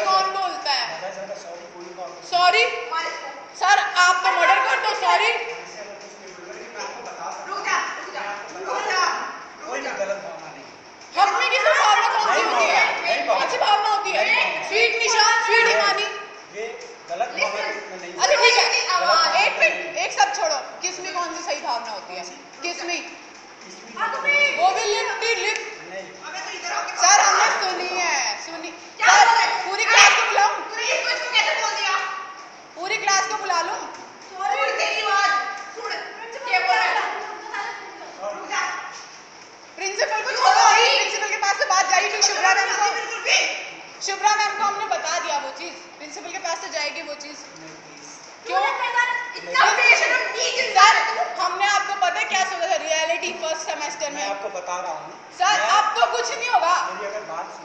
है में कौन बोलता है? सॉरी सर आप तो मर्डर कर दो सॉरी रुक जा रुक जा रुक जा रुक जा। हक में किसी भावना कौन सी होती है? कौन भावना। होती है। Sweet Nisha sweet Himani. ठीक है। हाँ, एक मिनट एक सब छोड़ो। किसमें कौन सी सही भावना होती है? किसमें? वो भी लिप लिप अबे तो इधर आके सर हमने सुनी है सुनी क्या सर बोला है? पूरी क्लास को बुलाऊं तूने इसको इसको कैसे बोल दिया पूरी क्लास को बुला लूँ सुन तेरी आवाज़ सुन क्या बोल रहा है रुक जा प्रिंसिपल को छोड़ो अभी प्रिंसिपल के पास से बात जाएगी फिर शुभ्रा मैम को बिल्कुल भी शुभ्रा मैम को हमने बता दिया वो चीज़। प्रिंसिपल के पास से जाएगी वो चीज़। क्यों? इतना तू हमने आपको पता है क्या सोचा था? रियलिटी फ़र्स्ट सेमेस्टर में। आपको बता रहा हूँ। सर अब तो कुछ नहीं होगा। मेरी अगर बात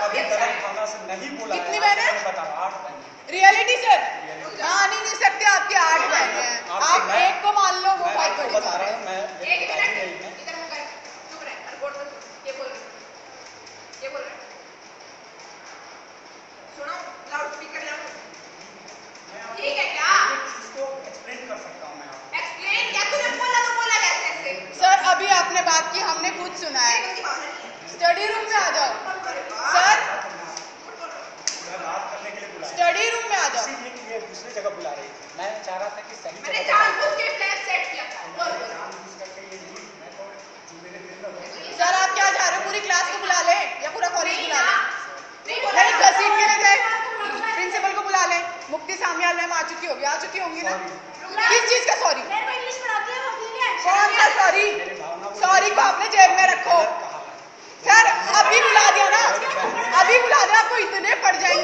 नहीं बोला कितनी है, बहनें? मैं बता रहा हूँ। रियलिटी सर ही नहीं सकते आपके आठ बहने हैं आपको आप मैं- एक को मान लो वो मैं बहुत आपको बड़ी बता बात रहा है हूँ मैं एक मेरी मिनट नहीं है इधर मुँह कर चुप रह रिपोर्ट में सुन ये बोल रहा है ये बोल रहा है सुनो लाउड स्पीकर लाओ ठीक है क्या इसको एक्सप्लेन कर सकता हूँ मैं आपको एक्सप्लेन क्या तूने बोला तो बोला कैसे ऐसे सर अभी आपने बात की हमने खुद सुना है। है स्टडी रूम में आ जाओ। सर मैं बात करने के लिए बुलाया स्टडी रूम में आ जाओ दूसरी जगह बुला रही थी। मैं चाह रहा था कि सही मैंने जगह जानबूझ के प्लान सेट किया था। मैं तो जो में हो। सर आप क्या चाह रहे हो? पूरी क्लास को बुला ले या पूरा कॉलेज बुला ले? नहीं बोला नहीं घसीट के ले जाए प्रिंसिपल को बुला ले। मुक्ति सामियाल मैम आ चुकी होगी आ चुकी होंगी ना? किस चीज़ का सॉरी इंग्लिश पढ़ाती है सॉरी सॉरी को अपने जेब में रखो। सर, अभी बुला दिया ना। अभी बुला दिया, आपको इतने पड़ जाएँगे।